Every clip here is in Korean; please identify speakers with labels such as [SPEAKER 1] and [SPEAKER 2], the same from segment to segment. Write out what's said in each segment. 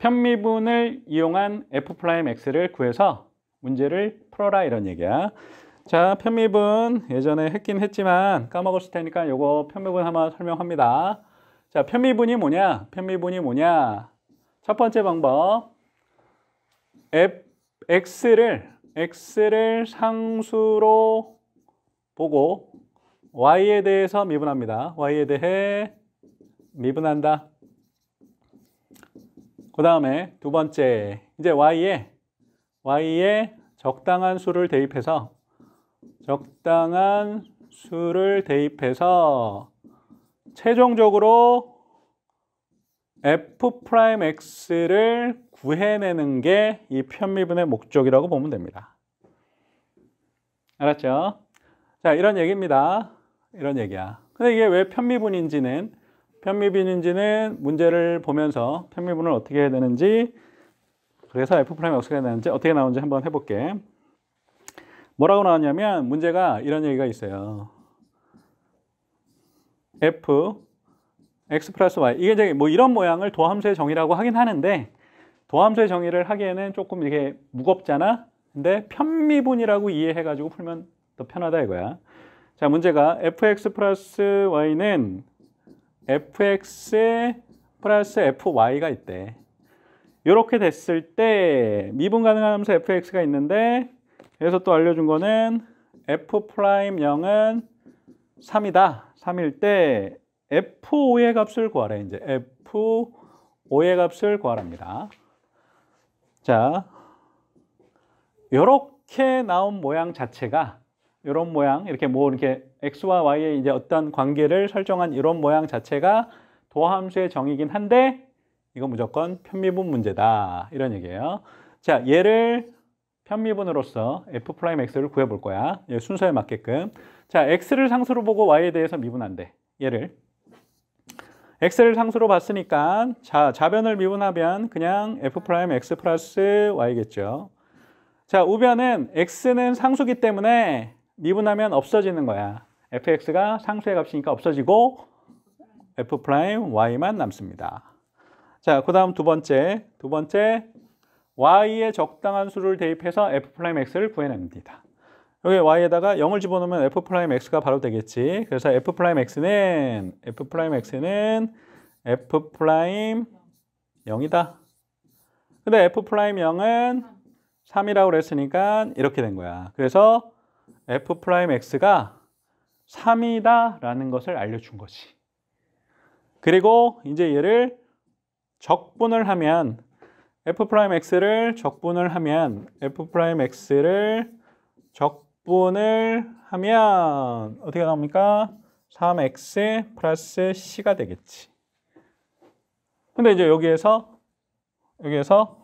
[SPEAKER 1] 편미분을 이용한 f'x를 구해서 문제를 풀어라 이런 얘기야. 자, 편미분 예전에 했긴 했지만 까먹었을 테니까 요거 편미분 한번 설명합니다. 자, 편미분이 뭐냐? 편미분이 뭐냐? 첫 번째 방법. f x를 x를 상수로 보고 y에 대해서 미분합니다. y에 대해 미분한다. 그 다음에 두 번째, 이제 y에 y에 적당한 수를 대입해서 적당한 수를 대입해서 최종적으로 f'x를 구해내는 게 이 편미분의 목적이라고 보면 됩니다. 알았죠? 자, 이런 얘기입니다. 이런 얘기야. 근데 이게 왜 편미분인지는 편미분인지는 문제를 보면서 편미분을 어떻게 해야 되는지 그래서 f'x가 해야 되는지 어떻게 나오는지 한번 해볼게. 뭐라고 나왔냐면 문제가 이런 얘기가 있어요. f x 플러스 y 이게 이제 뭐 이런 모양을 도함수의 정의라고 하긴 하는데 도함수의 정의를 하기에는 조금 이렇게 무겁잖아. 근데 편미분이라고 이해해가지고 풀면 더 편하다 이거야. 자 문제가 fx 플러스 y는 fx 플러스 fy가 있대. 이렇게 됐을 때 미분 함수 fx가 있는데 그래서 또 알려준 거는 f 프라임 0은 3이다. 3일 때 f5의 값을 구하래. 이제 f5의 값을 구하랍니다. 자, 이렇게 나온 모양 자체가 이런 모양 이렇게 뭐 이렇게 x와 y의 이제 어떤 관계를 설정한 이런 모양 자체가 도함수의 정의긴 한데 이거 무조건 편미분 문제다 이런 얘기예요. 자, 얘를 편미분으로서 f'x를 구해볼 거야. 순서에 맞게끔. 자, x를 상수로 보고 y에 대해서 미분한대. 얘를. x를 상수로 봤으니까 자, 좌변을 미분하면 그냥 f'x 플러스 y겠죠. 자, 우변은 x는 상수기 때문에 미분하면 없어지는 거야. fx가 상수의 값이니까 없어지고 f'y만 남습니다. 자, 그 다음 두 번째. 두 번째, y에 적당한 수를 대입해서 f'x를 구해냅니다. 여기 y에다가 0을 집어넣으면 f'x가 바로 되겠지. 그래서 f'x는 f'x는 f'0이다. 근데 f'0은 3이라고 그랬으니까 이렇게 된 거야. 그래서 f'x가 3이다라는 것을 알려준 거지. 그리고 이제 얘를 적분을 하면 f'x를 적분을 하면 f'x를 적분을 하면 어떻게 나옵니까? 3x 플러스 c가 되겠지. 근데 이제 여기에서 여기에서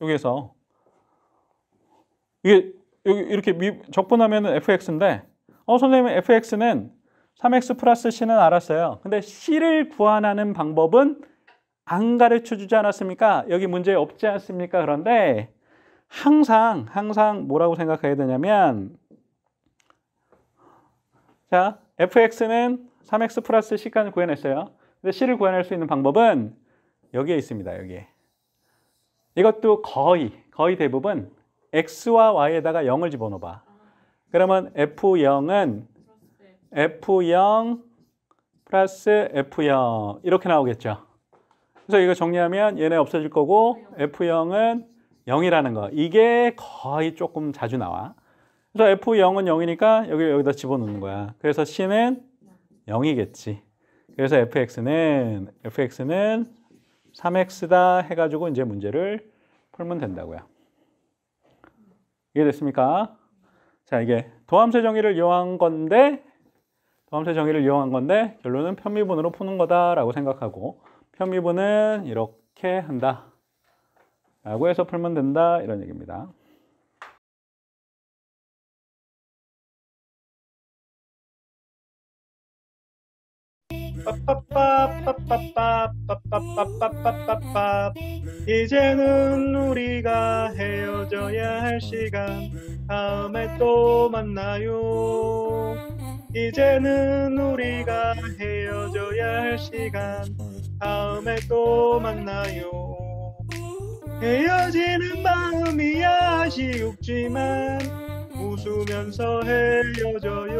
[SPEAKER 1] 여기에서 이게 여기 이렇게 미, 적분하면 fx인데 어 선생님 fx는 3x 플러스 c는 알았어요. 근데 c를 구하는 방법은 안 가르쳐 주지 않았습니까? 여기 문제 없지 않습니까? 그런데 항상 항상 뭐라고 생각해야 되냐면 자 fx는 3x 플러스 c까지 구해냈어요. 근데 c를 구해낼 수 있는 방법은 여기에 있습니다. 여기에. 이것도 거의 거의 대부분 x와 y에다가 0을 집어넣어봐. 그러면 f0은 f0 플러스 f0 이렇게 나오겠죠. 그래서 이거 정리하면 얘네 없어질 거고 F0은 0이라는 거. 이게 거의 조금 자주 나와. 그래서 F0은 0이니까 여기 여기다 집어넣는 거야. 그래서 C는 0이겠지. 그래서 fx는 fx는 3x다 해가지고 이제 문제를 풀면 된다고요. 이해됐습니까? 자, 이게 도함수 정의를 이용한 건데 도함수 정의를 이용한 건데 결론은 편미분으로 푸는 거다라고 생각하고 편미분은 이렇게 한다. 라고 해서 풀면 된다. 이런 얘기입니다. 이제는 우리가 헤어져야 할 시간. 다음에 또 만나요. 이제는 우리가 헤어져야 할 시간. 다음에 또 만나요.
[SPEAKER 2] 헤어지는 마음이 아쉬웠지만 웃으면서 헤어져요